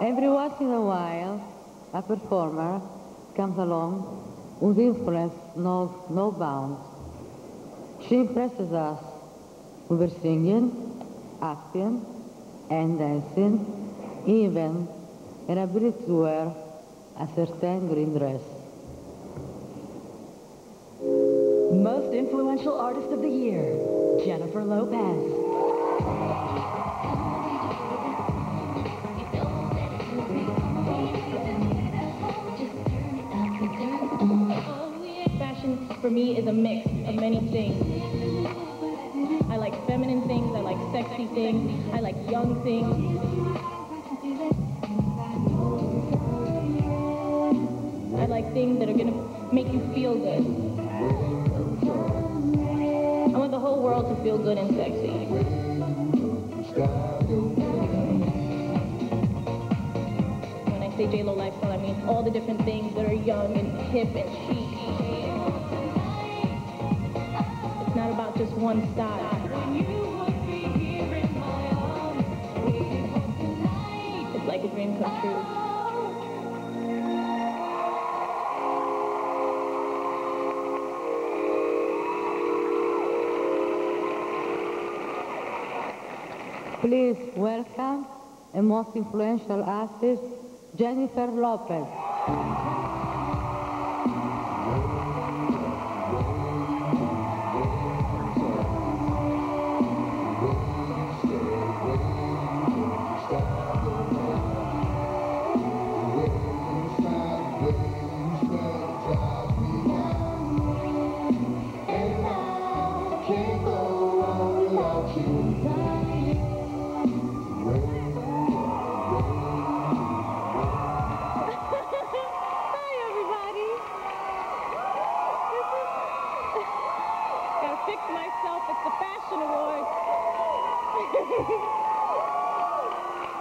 Every once in a while, a performer comes along whose influence knows no bounds. She impresses us with her singing, acting, and dancing, even an ability to wear a certain green dress. Most influential artist of the year, Jennifer Lopez. For me is a mix of many things. I like feminine things, I like sexy things, I like young things. I like things that are gonna make you feel good. I want the whole world to feel good and sexy. When I say J-Lo lifestyle, I mean all the different things that are young and hip and chic. Just one style. It's like a dream come true. Please welcome a most influential artist, Jennifer Lopez.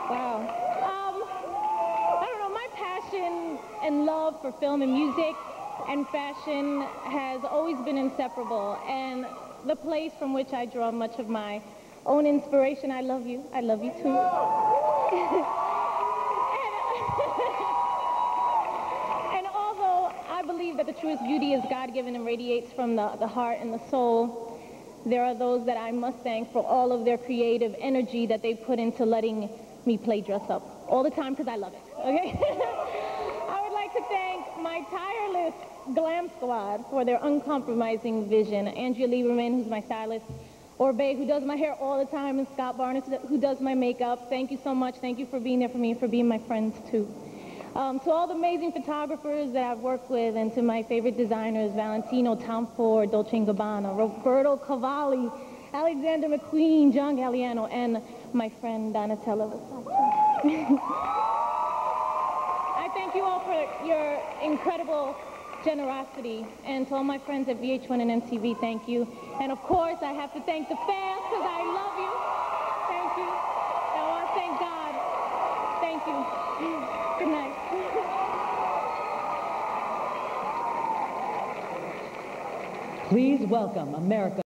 Wow. Um, I don't know. My passion and love for film and music and fashion has always been inseparable. And the place from which I draw much of my own inspiration, I love you. I love you too. And although I believe that the truest beauty is God-given and radiates from the, the heart and the soul, there are those that I must thank for all of their creative energy that they put into letting me play dress up all the time because I love it, okay? I would like to thank my tireless glam squad for their uncompromising vision. Andrea Lieberman, who's my stylist, Oribe, who does my hair all the time, and Scott Barnes, who does my makeup. Thank you so much. Thank you for being there for me and for being my friends, too. Um, to all the amazing photographers that I've worked with and to my favorite designers, Valentino, Tom Ford, Dolce & Gabbana, Roberto Cavalli, Alexander McQueen, John Galliano, and my friend Donatella Versace. I thank you all for your incredible generosity. And to all my friends at VH1 and MTV, thank you. And of course, I have to thank the fans because I love you. Thank you. And I want to thank God. Thank you. Good night. Please welcome America.